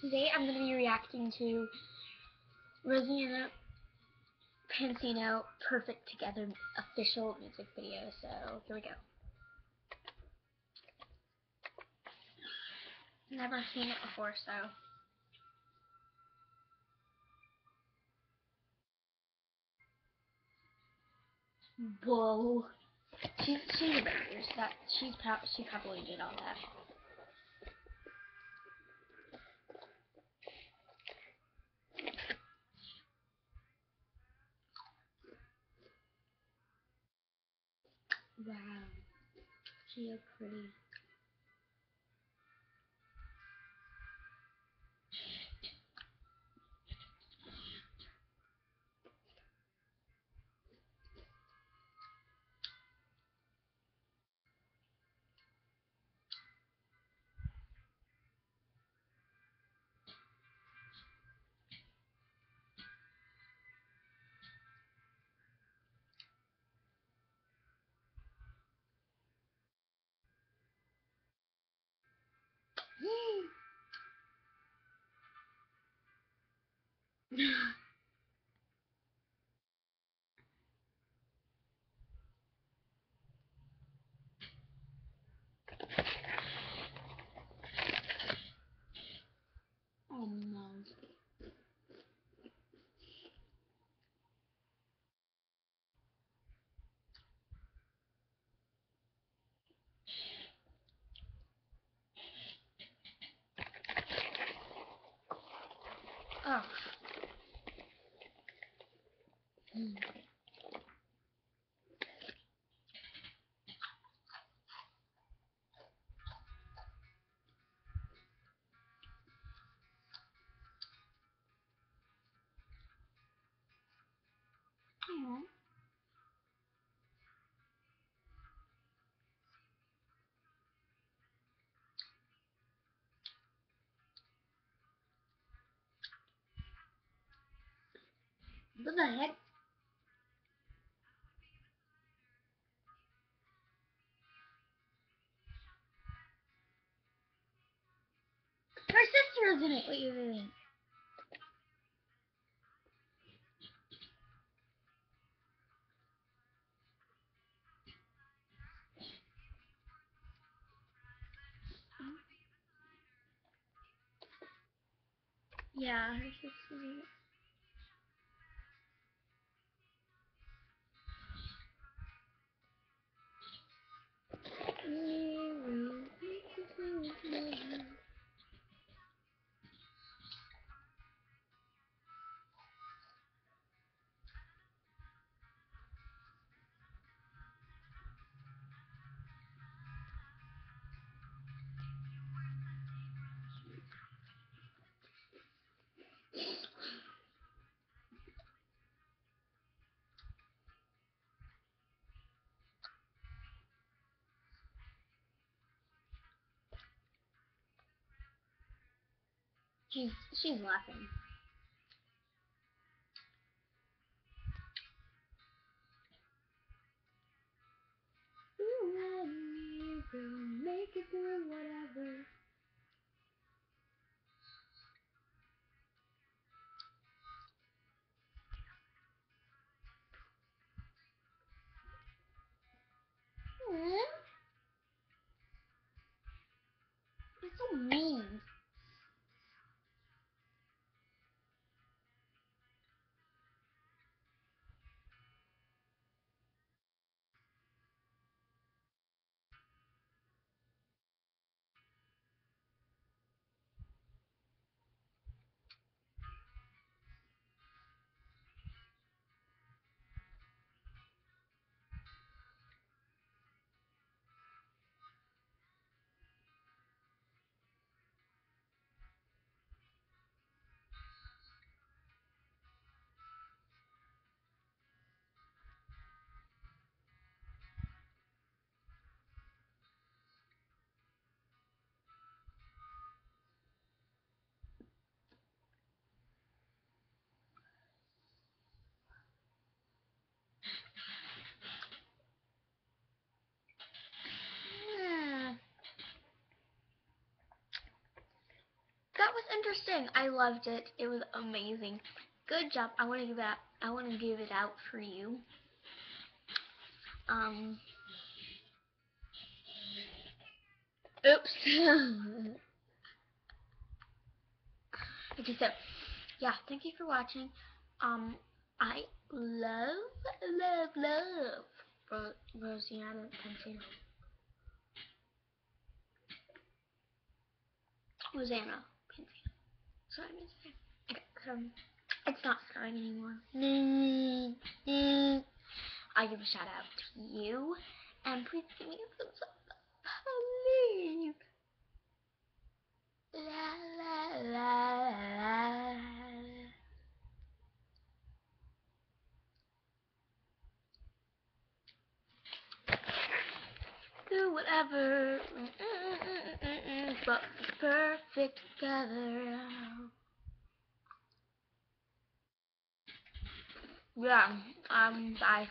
Today I'm going to be reacting to Rosanna Pansino Perfect Together official music video. So here we go. Never seen it before, so. Whoa. She's she's a so that she's she probably did all that. Is pretty. No. What the heck? Her sister is in it. What you doing? Yeah, She's she's laughing. make it through interesting. I loved it. It was amazing. Good job. I want to give that. I want to give it out for you. Um. Oops. okay, so yeah, thank you for watching. Um, I love, love, love Ro Pansino. Rosanna. Sorry, I missed. Okay, so it's not starring anymore. I give a shout out to you, and please give me a thumbs up. Please. La la la la. Do whatever, mm -mm -mm but perfect together. Yeah, um, bye.